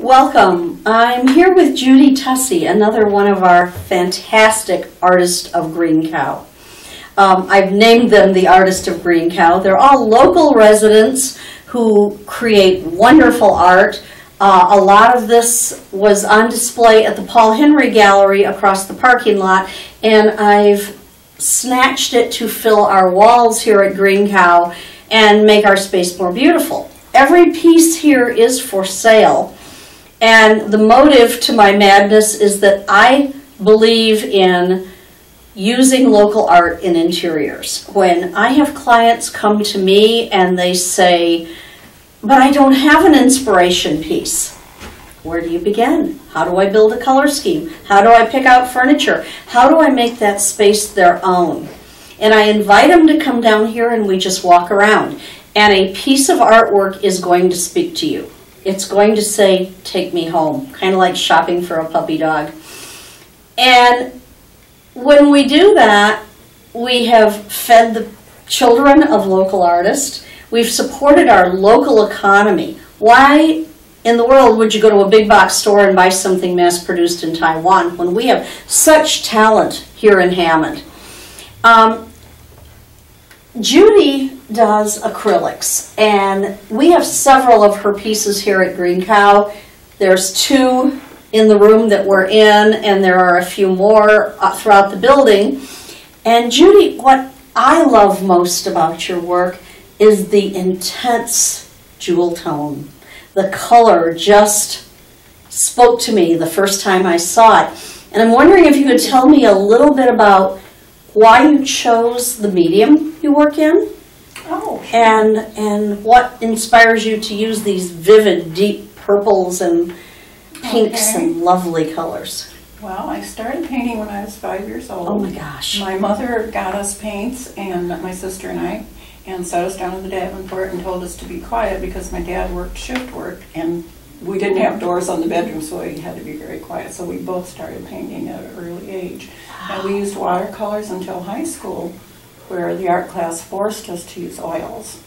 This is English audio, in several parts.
Welcome. I'm here with Judi Tussey, another one of our fantastic artists of Green Cow. Um, I've named them the Artist of Green Cow. They're all local residents who create wonderful art. Uh, a lot of this was on display at the Paul Henry Gallery across the parking lot, and I've snatched it to fill our walls here at Green Cow and make our space more beautiful. Every piece here is for sale, and the motive to my madness is that I believe in using local art in interiors. When I have clients come to me and they say, but I don't have an inspiration piece. Where do you begin? How do I build a color scheme? How do I pick out furniture? How do I make that space their own? And I invite them to come down here and we just walk around. And a piece of artwork is going to speak to you. It's going to say, Take me home, kind of like shopping for a puppy dog. And when we do that, we have fed the children of local artists. We've supported our local economy. Why in the world would you go to a big box store and buy something mass produced in Taiwan when we have such talent here in Hammond? Um, Judi does acrylics, and we have several of her pieces here at Green Cow. There's two in the room that we're in, and there are a few more uh, throughout the building. And Judi, what I love most about your work is the intense jewel tone. The color just spoke to me the first time I saw it. And I'm wondering if you could tell me a little bit about why you chose the medium you work in Oh, and and what inspires you to use these vivid deep purples and pinks Okay. and lovely colors. well, I started painting when I was five years old. Oh my gosh. My mother got us paints and my sister and I and set us down in the Davenport and told us to be quiet because my dad worked shift work and we didn't have doors on the bedroom so we had to be very quiet. So we both started painting at an early age. And we used watercolors until high school where the art class forced us to use oils.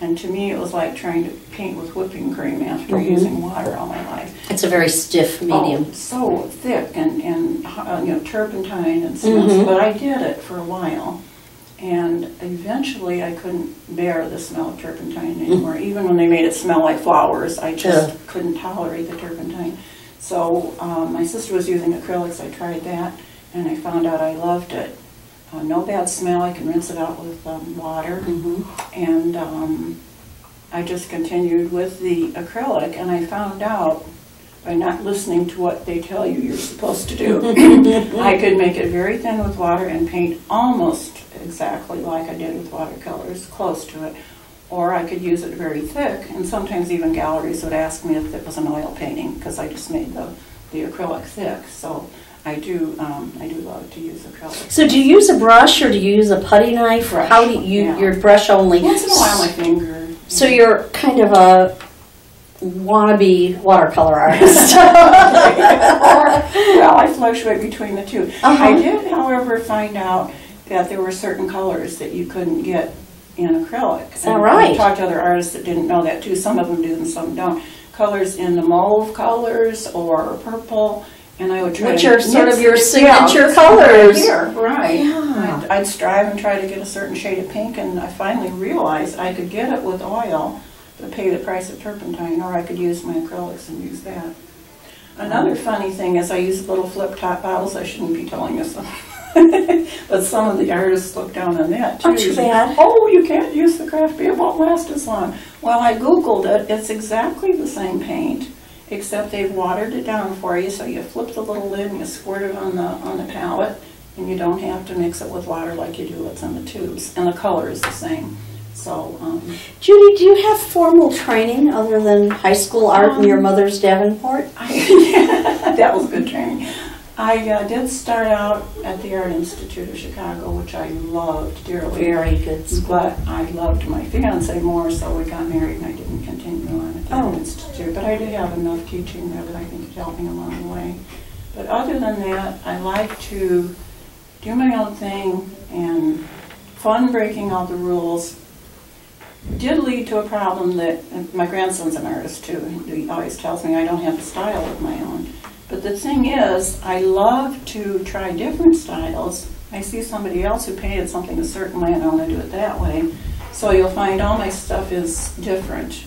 And to me, it was like trying to paint with whipping cream after Mhm. using water all my life. It's a very stiff medium. Oh, so thick and, and uh, you know turpentine and smells. Mhm. But I did it for a while, and eventually I couldn't bear the smell of turpentine anymore. Even when they made it smell like flowers, I just Ugh. couldn't tolerate the turpentine. So um, my sister was using acrylics. I tried that, and I found out I loved it. Uh, no bad smell. I can rinse it out with um, water Mhm. and um, I just continued with the acrylic, and I found out by not listening to what they tell you you're supposed to do, I could make it very thin with water and paint almost exactly like I did with watercolors, close to it. Or I could use it very thick, and sometimes even galleries would ask me if it was an oil painting because I just made the, the acrylic thick. So I do um, I do love to use acrylic. So do you use a brush or do you use a putty knife? Brush, How do you, yeah. your brush only? Once in a while, my finger. So you're kind of a wannabe watercolor artist. well, I fluctuate between the 2 Uh-huh. I did, however, find out that there were certain colors that you couldn't get in acrylic. Is that And right? I talked to other artists that didn't know that too. Some of them do and some don't. Colors in the mauve colors or purple, and I would try Which to are sort mix of your it- signature colors. Here, right. Yeah. I'd, I'd strive and try to get a certain shade of pink, and I finally realized I could get it with oil, but pay the price of turpentine, or I could use my acrylics and use that. Another funny thing is I use little flip top bottles. I shouldn't be telling this, but some of the artists look down on that too. Oh, too bad. Oh, you can't use the craft beer; it won't last as long. Well, I googled it. It's exactly the same paint, except they've watered it down for you. So you flip the little lid and you squirt it on the on the palette, and you don't have to mix it with water like you do what's in the tubes. And the color is the same. So. Um, Judi, do you have formal training other than high school art and your Um, mother's Davenport? I, that was good training. I uh, did start out at the Art Institute of Chicago, which I loved dearly. Very good school. But I loved my fiance more, so we got married and I didn't continue on at the Oh. Art I did have enough teaching there that I think helped me along the way. But other than that, I like to do my own thing and fun breaking all the rules did lead to a problem that, my grandson's an artist too, he always tells me I don't have a style of my own. But the thing is, I love to try different styles. I see somebody else who painted something a certain way and I want to do it that way. So you'll find all my stuff is different.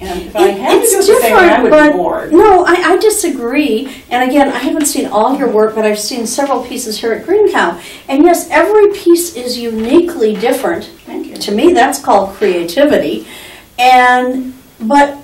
And if I It- had to it's do it the same I different, would but be bored. no, I, I disagree. And again, I haven't seen all your work, but I've seen several pieces here at Green Cow. And yes, every piece is uniquely different. Thank you. To me, that's called creativity. And but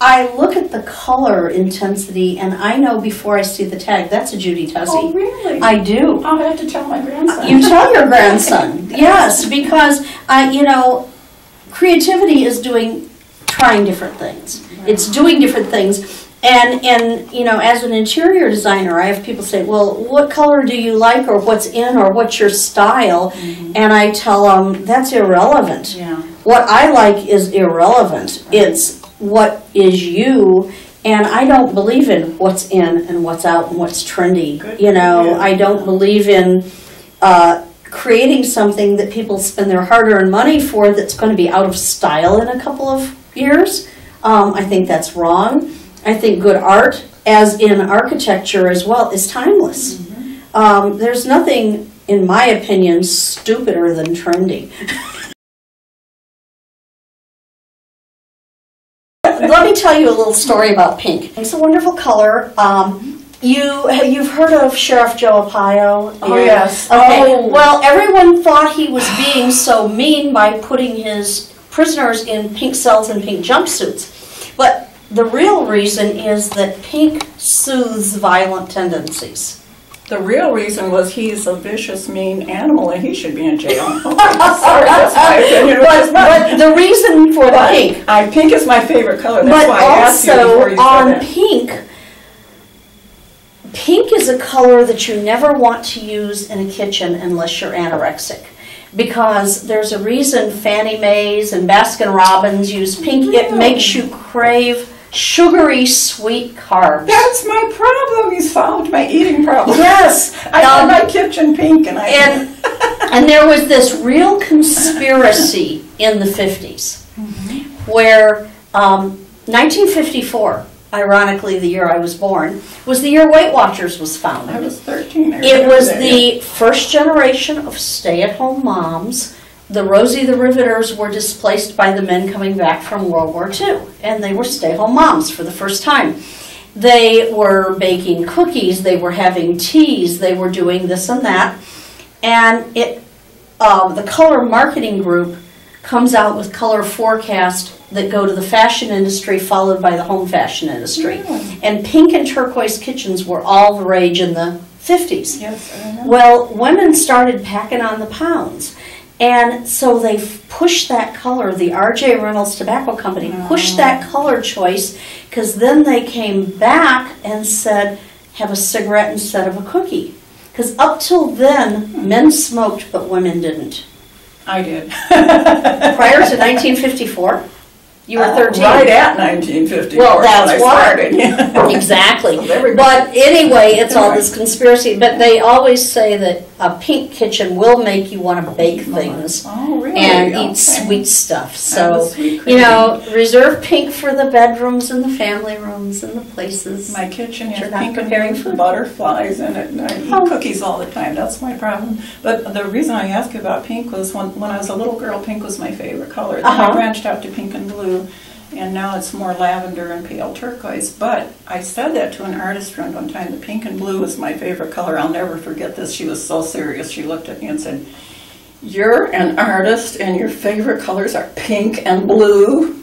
I look at the color intensity, and I know before I see the tag that's a Judi Oh, really? I do. I'll have to tell my grandson. You tell your grandson, yes, because uh, you know, creativity is doing, trying different things. It's doing different things, and and you know, as an interior designer, I have people say, "Well, what color do you like, or what's in, or what's your style?" And I tell them that's irrelevant. Yeah. What I like is irrelevant. It's what is you. And I don't believe in what's in and what's out and what's trendy. Good You know, you. I don't believe in uh, creating something that people spend their hard-earned money for that's going to be out of style in a couple of years. Um, I think that's wrong. I think good art, as in architecture as well, is timeless. Um, there's nothing, in my opinion, stupider than trendy. Let me tell you a little story about pink. It's a wonderful color. Um, you you've heard of Sheriff Joe Arpaio? Oh, yes. Okay. Oh. Well, everyone thought he was being so mean by putting his prisoners in pink cells and pink jumpsuits, but the real reason is that pink soothes violent tendencies. The real reason was he's a vicious, mean animal and he should be in jail. Sorry, that's my opinion. But, but the reason for the But pink I, pink is my favorite color. That's But why I asked you also before you on said that. pink, pink is a color that you never want to use in a kitchen unless you're anorexic. Because there's a reason Fannie May's and Baskin Robbins use pink. It makes you crave sugary sweet carbs. That's my problem. You solved my eating problem. Yes. I um, my kitchen pink and I. and and there was this real conspiracy in the 50s where um, 1954 ironically the year i was born was the year weight watchers was founded. I was 13. I it was that, the first generation of stay-at-home moms the rosie the riveters were displaced by the men coming back from world war ii and they were stay-home moms for the first time they were baking cookies they were having teas they were doing this and that and it um, the color marketing group comes out with color forecast that go to the fashion industry followed by the home fashion industry. And pink and turquoise kitchens were all the rage in the 50s Yes, well women started packing on the pounds. And so they pushed that color the rj reynolds tobacco company oh. pushed that color choice because then they came back and said have a cigarette instead of a cookie. Because up till then hmm. men smoked but women didn't I did. prior to 1954 you were 13 Uh, Right at 1954. Well, that's why. Exactly. But anyway, it's all this conspiracy. But they always say that a pink kitchen will make you want to bake things Oh, really? and Okay. eat sweet stuff. So, sweet you know, reserve pink for the bedrooms and the family rooms and the places. My kitchen not pink and preparing food. butterflies in it, and I eat Oh. cookies all the time. That's my problem. But the reason I asked you about pink was when, when I was a little girl, pink was my favorite color. Then I Uh-huh. branched out to pink and blue, and now it's more lavender and pale turquoise. But I said that to an artist friend one time. The pink and blue is my favorite color. I'll never forget this. She was so serious. She looked at me and said, "You're an artist, and your favorite colors are pink and blue."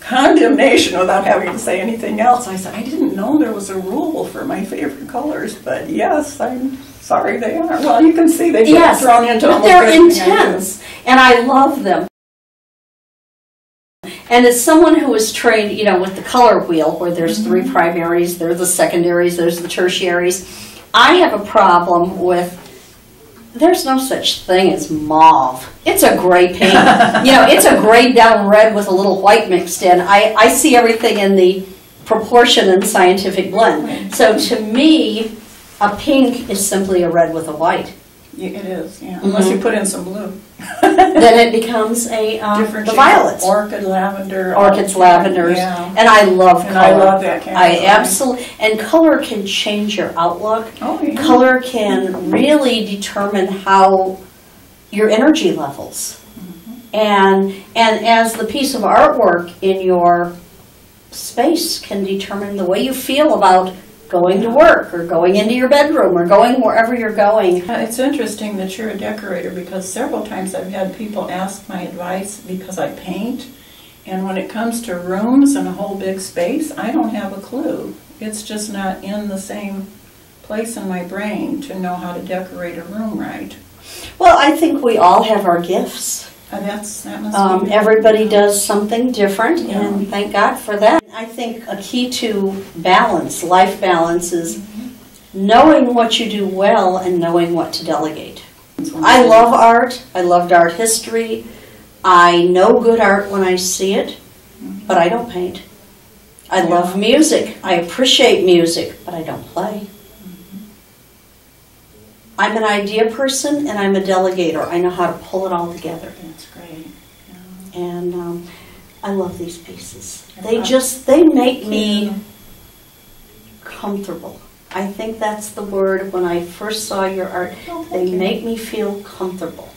condemnation without having to say anything else. I said, I didn't know there was a rule for my favorite colors, but yes, I'm sorry they are. Well, you can see they get Yes, thrown into they're everything I do. intense, and I love them. And as someone who was trained, you know, with the color wheel, where there's Mm-hmm. three primaries, there's the secondaries, there's the tertiaries, I have a problem with. There's no such thing as mauve. It's a gray paint. you know, it's a grayed down red with a little white mixed in. I, I see everything in the proportion and scientific blend. So to me, a pink is simply a red with a white. It is, yeah, unless you put in some blue. then it becomes a um, Different the violets, Orchid, lavender. orchids, lavenders, Yeah. and I love And I love that. I absolutely and color can change your outlook. Oh, yeah. Color can really determine how your energy levels. And and as the piece of artwork in your space can determine the way you feel about going to work or going into your bedroom or going wherever you're going. Uh, It's interesting that you're a decorator because several times I've had people ask my advice because I paint. And when it comes to rooms and a whole big space, I don't have a clue. It's just not in the same place in my brain to know how to decorate a room right. Well, I think we all have our gifts. And that's, that must Um, be. everybody does something different, Yeah. and thank God for that. I think a key to balance, life balance, is mm-hmm. knowing what you do well and knowing what to delegate. I love art. I loved art history. I know good art when I see it, mm-hmm. but I don't paint. I love music. I appreciate music, but I don't play. I'm an idea person and I'm a delegator. I know how to pull it all together. That's great. And um, I love these pieces. They just, they make me comfortable. I think that's the word when I first saw your art. Oh, They you. make me feel comfortable.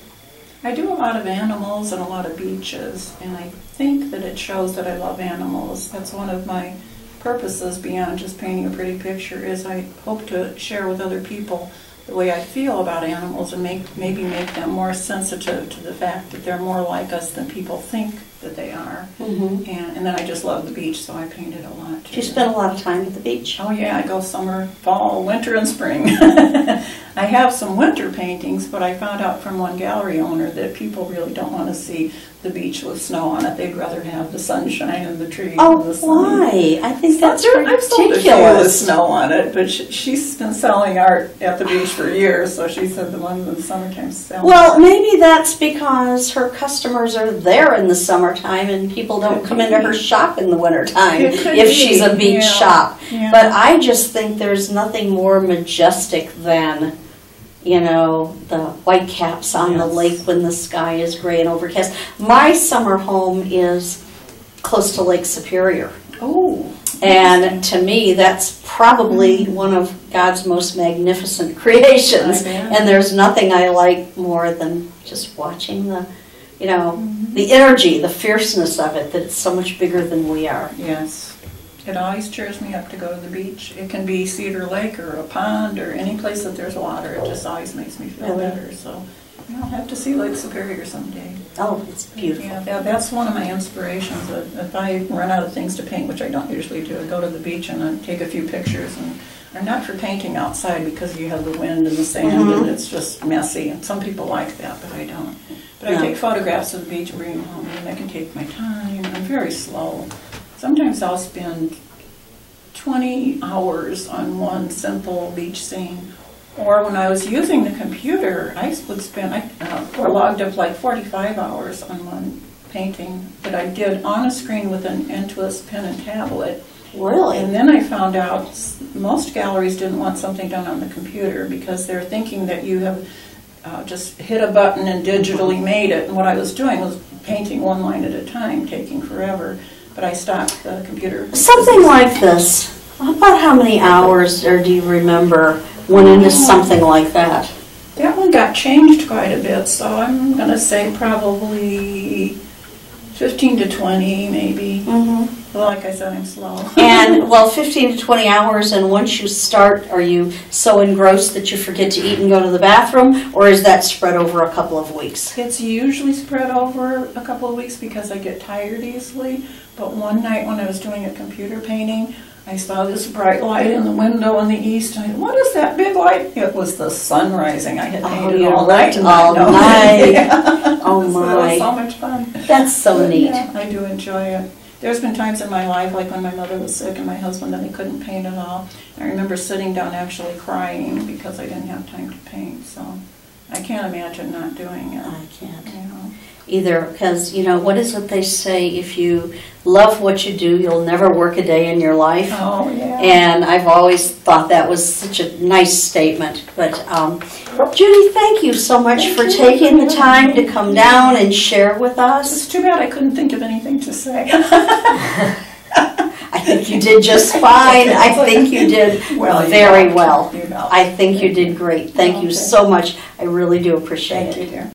I do a lot of animals and a lot of beaches, and I think that it shows that I love animals. That's one of my purposes beyond just painting a pretty picture is I hope to share with other people the way I feel about animals and make maybe make them more sensitive to the fact that they're more like us than people think that they are. Mm-hmm. And, and then I just love the beach, so I painted a lot too. You spend a lot of time at the beach. Oh yeah, I go summer, fall, winter, and spring. I have some winter paintings, but I found out from one gallery owner that people really don't want to see the beach with snow on it. They'd rather have the sunshine and the trees Oh, and the oh, sun. why? I think that's There- I've sold a few with snow on it, but she, she's been selling art at the beach for years, so she said the ones in the summertime sell. Well, maybe that's because her customers are there in the summertime and people don't Could come into her shop in the wintertime if be, she's a beach yeah. shop. Yeah. But I just think there's nothing more majestic than, you know, the white caps on the lake when the sky is gray and overcast. My summer home is close to Lake Superior. oh, And to me, that's probably mm-hmm. one of God's most magnificent creations. And there's nothing I like more than just watching the, you know, mm-hmm. the energy, the fierceness of it, that it's so much bigger than we are. Yes. It always cheers me up to go to the beach. It can be Cedar Lake or a pond or any place that there's water. It just always makes me feel better. So I'll have to see Lake Superior someday. Oh, it's beautiful. Yeah, that, that's one of my inspirations. Uh, If I run out of things to paint, which I don't usually do, I go to the beach and I take a few pictures. And I'm not for painting outside because you have the wind and the sand Mhm. and it's just messy. And some people like that, but I don't. But I take photographs of the beach and bring them home, and I can take my time. I'm very slow. Sometimes I'll spend 20 hours on one simple beach scene. Or when I was using the computer, I would spend, I uh, logged up like 45 hours on one painting that I did on a screen with an Intuos pen and tablet. Really? And then I found out most galleries didn't want something done on the computer because they're thinking that you have uh, just hit a button and digitally made it. And what I was doing was painting one line at a time, taking forever. But I stopped the computer. Something like this. About how many hours, or do you remember, went into something like that? That one got changed quite a bit, so I'm gonna say probably 15 to 20, maybe. Mm-hmm. Well, like I said, I'm slow. And, well, 15 to 20 hours, and once you start, are you so engrossed that you forget to eat and go to the bathroom, or is that spread over a couple of weeks? It's usually spread over a couple of weeks because I get tired easily. But one night when I was doing a computer painting, I saw this bright light in the window in the east. I, what is that big light? It was the sun rising. I had Oh, painted you all night. all night. Yeah. Oh, So it my. was so much fun. That's so But, neat. yeah, I do enjoy it. There's been times in my life, like when my mother was sick and my husband, that I couldn't paint at all. I remember sitting down actually crying because I didn't have time to paint. So I can't imagine not doing it. I can't. You know. Either, because, you know, what is it they say? If you love what you do, you'll never work a day in your life. Oh yeah. And I've always thought that was such a nice statement. But um, Judi, thank you so much Thank for taking the time to come down and share with us. It's too bad I couldn't think of anything to say. I think you did just fine. I think you did Well, very well. I think you did great. Thank you so much. I really do appreciate Thank it. you, dear.